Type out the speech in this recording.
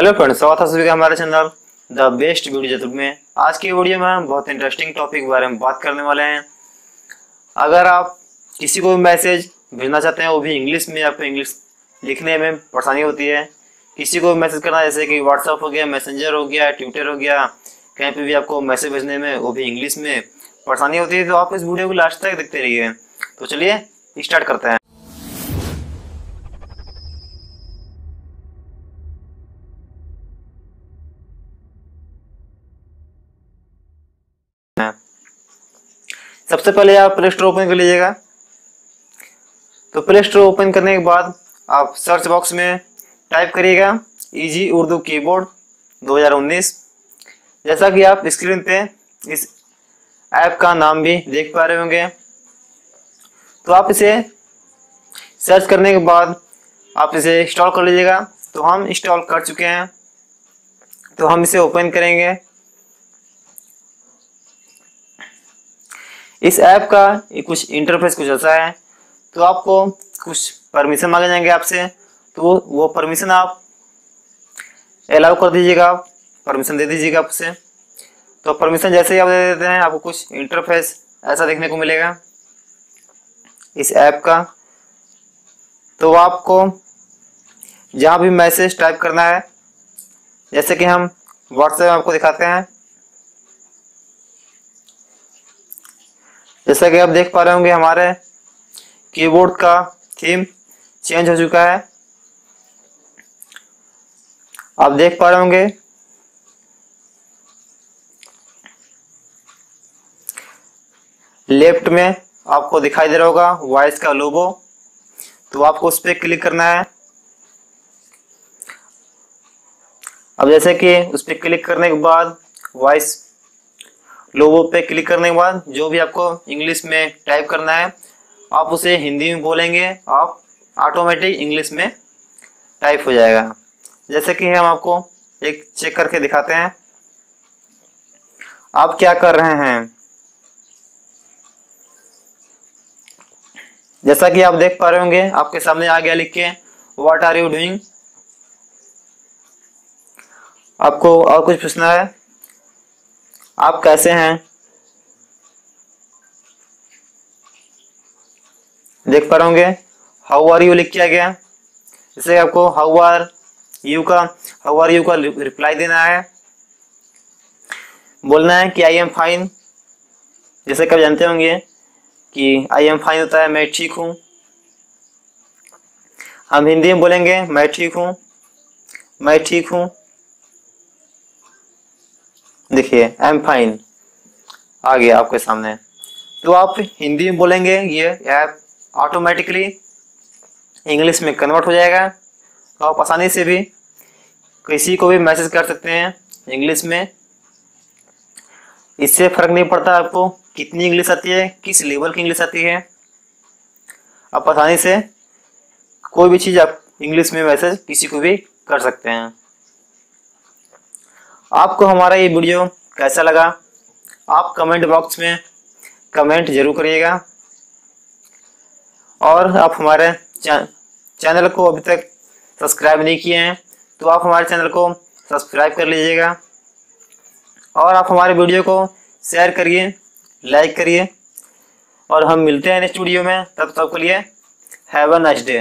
Hello friends, स्वागत है सभी का हमारे channel the best video YouTube में। आज की वीडियो में हम बहुत इंटरेस्टिंग टॉपिक के बारे में बात करने वाले हैं। अगर आप किसी को भी मैसेज भेजना चाहते हैं, वो भी इंग्लिश में, आपको इंग्लिश लिखने में परेशानी होती है। किसी को भी मैसेज करना जैसे कि व्हाट्सअप हो गया मैसेंजर हो गया ट्विटर हो गया, कहीं पर भी आपको मैसेज भेजने में, वो भी इंग्लिश में परेशानी होती है तो आप इस वीडियो को लास्ट तक देखते रहिए। तो चलिए स्टार्ट करते हैं। सबसे पहले आप प्ले स्टोर ओपन कर लीजिएगा। तो प्ले स्टोर ओपन करने के बाद आप सर्च बॉक्स में टाइप करिएगा इजी उर्दू कीबोर्ड 2019 जैसा कि आप स्क्रीन पे इस ऐप का नाम भी देख पा रहे होंगे। तो आप इसे सर्च करने के बाद आप इसे इंस्टॉल कर लीजिएगा। तो हम इंस्टॉल कर चुके हैं। तो हम इसे ओपन करेंगे। इस ऐप का कुछ इंटरफेस कुछ ऐसा है तो आपको कुछ परमिशन मांगे जाएँगे आपसे तो वो परमिशन आप अलाउ कर दीजिएगा आप परमिशन दे दीजिएगा आपसे। तो परमिशन जैसे ही आप दे देते हैं, आपको कुछ इंटरफेस ऐसा देखने को मिलेगा इस ऐप का। तो आपको जहाँ भी मैसेज टाइप करना है, जैसे कि हम व्हाट्सएप आपको दिखाते हैं जैसा कि आप देख पा रहे होंगे, हमारे कीबोर्ड का थीम चेंज हो चुका है। आप देख पा रहे होंगे लेफ़्ट में आपको दिखाई दे रहा होगा वॉइस का लोगो तो आपको उस पर क्लिक करना है। अब जैसे कि उस पर क्लिक करने के बाद वॉइस लोगो पे क्लिक करने के बाद जो भी आपको इंग्लिश में टाइप करना है, आप उसे हिंदी में बोलेंगे, आप ऑटोमेटिक इंग्लिश में टाइप हो जाएगा। जैसे कि हम आपको एक चेक करके दिखाते हैं। आप क्या कर रहे हैं? जैसा कि आप देख पा रहे होंगे, आपके सामने आ गया लिख के व्हाट आर यू डूइंग आपको और कुछ पूछना है। आप कैसे हैं? देख पा रहे हाउ आर यू लिख किया गया। जैसे आपको हाउ आर यू का हाउ आर यू का रिप्लाई देना है। बोलना है कि आई एम फाइन जैसे कब जानते होंगे कि आई एम फाइन होता है, मैं ठीक हूँ। हम हिंदी में बोलेंगे, मैं ठीक हूँ। मैं ठीक हूँ। देखिए आई एम फाइन आ गया आपके सामने। तो आप हिंदी में बोलेंगे, ये ऐप ऑटोमेटिकली इंग्लिश में कन्वर्ट हो जाएगा। तो आप आसानी से भी किसी को भी मैसेज कर सकते हैं इंग्लिश में। इससे फ़र्क नहीं पड़ता आपको कितनी इंग्लिश आती है, किस लेवल की इंग्लिश आती है। आप आसानी से कोई भी चीज़ आप इंग्लिश में मैसेज किसी को भी कर सकते हैं। आपको हमारा ये वीडियो कैसा लगा? आप कमेंट बॉक्स में कमेंट ज़रूर करिएगा। और आप हमारे चैनल को अभी तक सब्सक्राइब नहीं किए हैं तो आप हमारे चैनल को सब्सक्राइब कर लीजिएगा। और आप हमारे वीडियो को शेयर करिए, लाइक करिए। और हम मिलते हैं नेक्स्ट वीडियो में, तब तक के लिए हैव अ नाइस डे